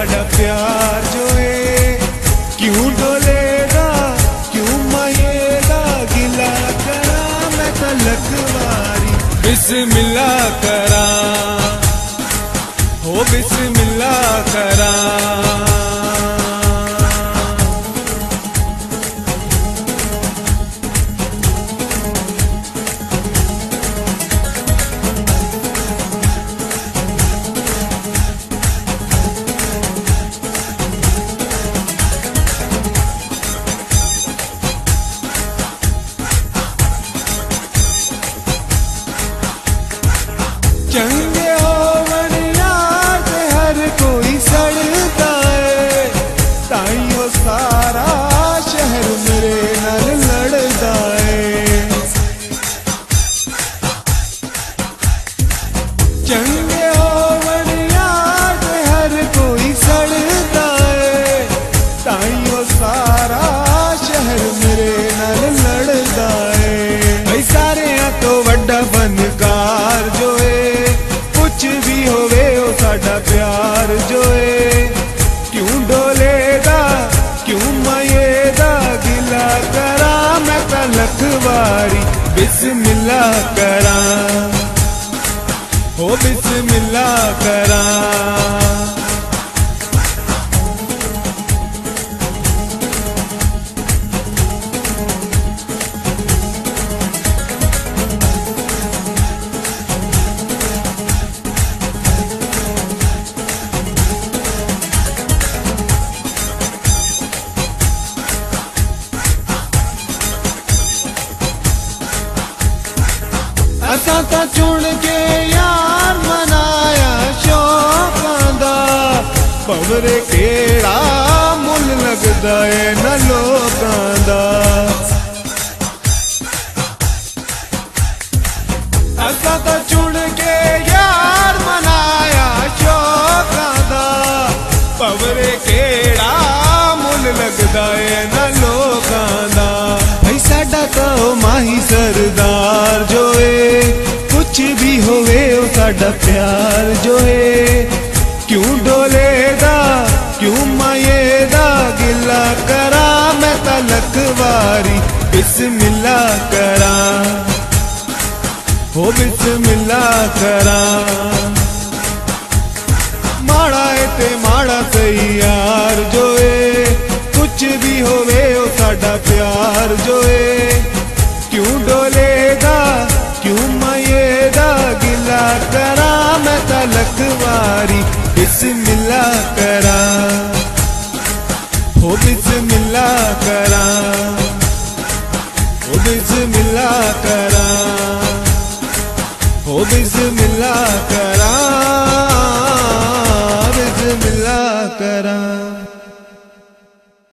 साडा प्यार जो क्यों डोले क्यों मेरा गिला करा मैं तो तलक मारी मिला करा, हो बिस्मिल्ला करा। लखवारी बिस्मिल्लाह करा। हो बिस्मिल्लाह करा। ਅਸਾਂ ਤਾਂ ਚੁਣ ਕੇ ਯਾਰ ਮਨਾਇਆ ਸ਼ੌਕਾਂ ਦਾ। ਪਵਰੇ ਕਿਹੜਾ ਮੁੱਲ ਲੱਗਦਾ ਏ ਨਾ ਲੋਕਾਂ ਦਾ। ਸਾਡਾ ਪਿਆਰ ਜੋ ਏ ਕਿਉਂ ਡੋਲੇਦਾ ਕਿਉਂ ਮਾਏ ਦਾ ਗਿਲਾ ਕਰਾਂ ਮੈਂ ਤਾਂ ਲੱਖ ਵਾਰੀ ਬਿਸਮਿਲ੍ਲਾ ਕਰਾਂ ਹੋ ਬਿਸਮਿਲ੍ਲਾ ਕਰਾਂ ਮਾੜਾ ਏ ਤੇ ਮਾੜਾ ਸਹੀ ਯਾਰ ਜੋ ਏ ਕੁਛ ਵੀ ਹੋਵੇ ਉਹ ਸਾਡਾ ਪਿਆਰ ਜੋ ਏ करा ओ बिस्मिल्ला करा ओ बिस्मिल्ला करा बिस्मिल्ला करा